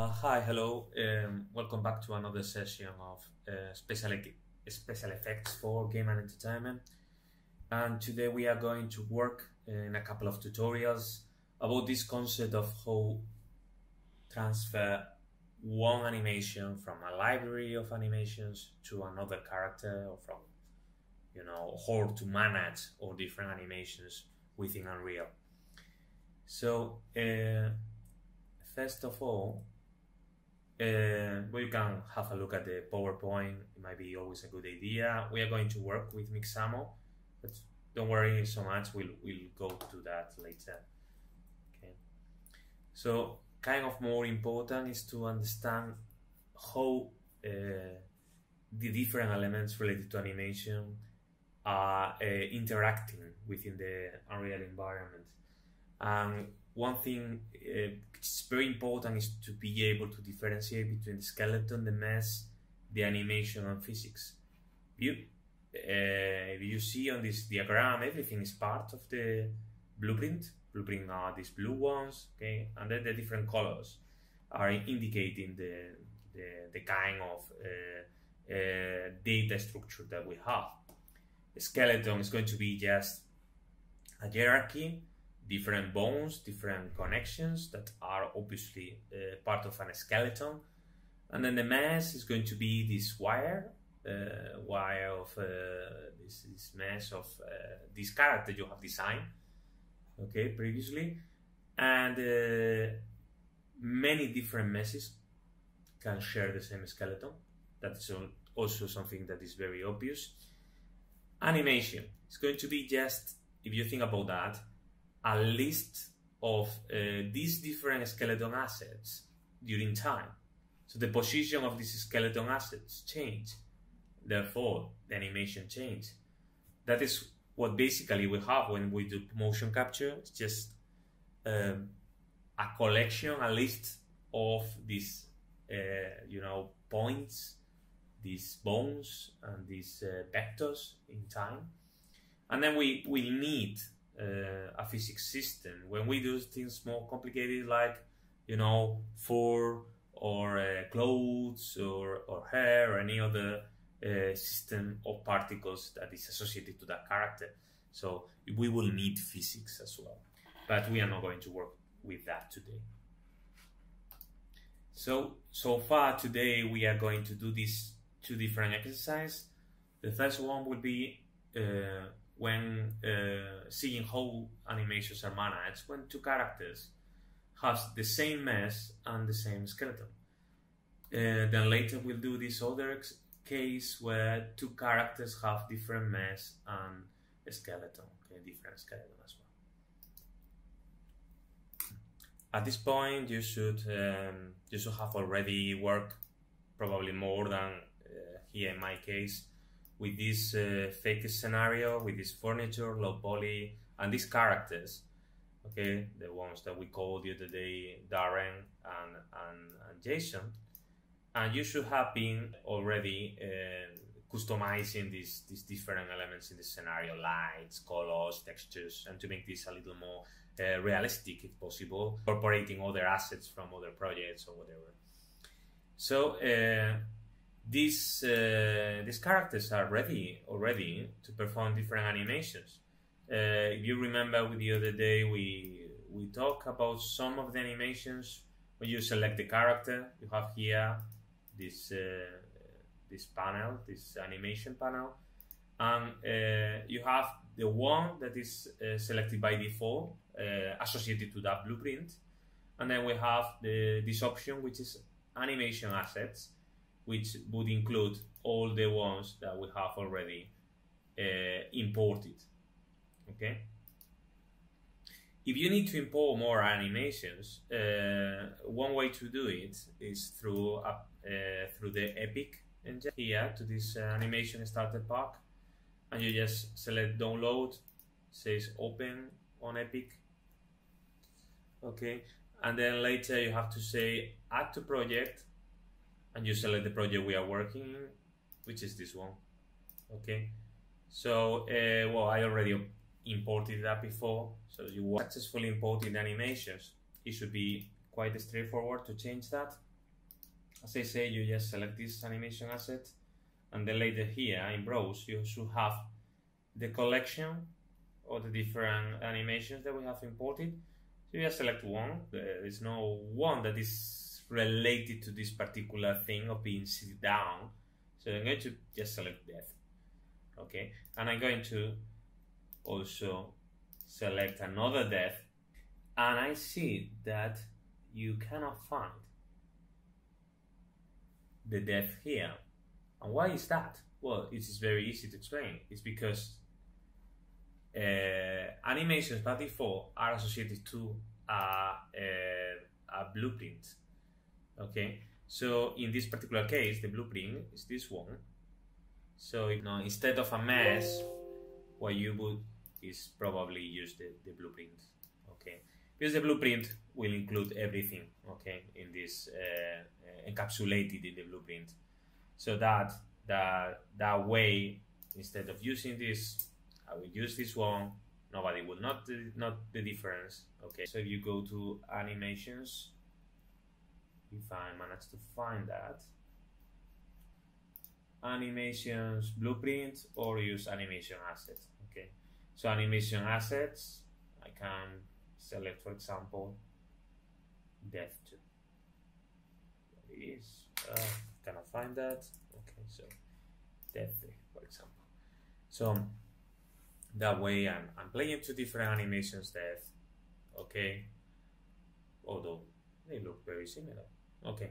Uh, hi, hello. Um, welcome back to another session of uh, special, e- special effects for game and entertainment. And today we are going to work in a couple of tutorials about this concept of how transfer one animation from a library of animations to another character or from you know how to manage all different animations within Unreal. So uh, first of all, uh, we can have a look at the PowerPoint. It might be always a good idea. We are going to work with Mixamo, but don't worry so much. We'll we'll go to that later. Okay. So kind of more important is to understand how uh, the different elements related to animation are uh, interacting within the Unreal environment. And one thing uh, which is very important is to be able to differentiate between the skeleton, the mesh, the animation, and physics. You, uh, you see on this diagram, everything is part of the blueprint. Blueprint are these blue ones, okay, and then the different colors are indicating the the, the kind of uh, uh, data structure that we have. The skeleton is going to be just a hierarchy different bones, different connections that are obviously uh, part of a skeleton. And then the mesh is going to be this wire, uh, wire of uh, this, this of uh, this character you have designed, okay, previously. And uh, many different meshes can share the same skeleton. That's also something that is very obvious. Animation is going to be just, if you think about that, a list of uh, these different skeleton assets during time. So the position of these skeleton assets change. Therefore, the animation change. That is what basically we have when we do motion capture. It's just um, a collection, a list of these, uh, you know, points, these bones, and these uh, vectors in time. And then we, we need uh, a physics system. When we do things more complicated, like you know, fur or uh, clothes or, or hair or any other uh, system of particles that is associated to that character. So we will need physics as well, but we are not going to work with that today. So so far today we are going to do these two different exercises. The first one will be uh, when uh, seeing how animations are managed when two characters have the same mesh and the same skeleton. Uh, then later we'll do this other case where two characters have different mesh and a skeleton, okay, different skeleton as well. At this point, you should um, you should have already worked probably more than uh, here in my case with this uh, fake scenario, with this furniture, low poly, and these characters. Okay, the ones that we called the other day, Darren and, and, and Jason. And you should have been already uh, customizing these, these different elements in the scenario, lights, colors, textures, and to make this a little more uh, realistic if possible, incorporating other assets from other projects or whatever. So, uh, these uh, these characters are ready already to perform different animations. Uh, if you remember, with the other day we we talk about some of the animations when you select the character. You have here this uh, this panel, this animation panel, and uh, you have the one that is uh, selected by default uh, associated to that blueprint, and then we have the this option which is animation assets which would include all the ones that we have already uh, imported. Okay. If you need to import more animations, uh, one way to do it is through uh, through the Epic engine here to this uh, animation starter pack, and you just select download, says open on Epic. Okay, and then later you have to say add to project and you select the project we are working in, which is this one. Okay, so uh, well, I already imported that before, so you successfully imported animations. It should be quite straightforward to change that. as I say, you just select this animation asset, and then later here in browse, you should have the collection of the different animations that we have imported. So you just select one. There is no one that is related to this particular thing of being sit down. So I'm going to just select death. Okay, and I'm going to also select another death, and I see that you cannot find the death here. And why is that? Well, it is very easy to explain. It's because uh, animations by default are associated to a, a, a, blueprint. Okay, so in this particular case, the blueprint is this one. So you know, instead of a mesh, what you would is probably use the, the blueprint. Okay, because the blueprint will include everything. Okay, in this uh, encapsulated in the blueprint, so that that that way instead of using this I will use this one. Nobody will not not the difference. Okay, so if you go to animations, if I manage to find that, animations blueprint or use animation assets. Okay, so animation assets, I can select, for example, death 2. There it is. Uh, cannot find that. Okay, so death 3, for example. So that way I'm, I'm playing two different animations death okay although they look very similar okay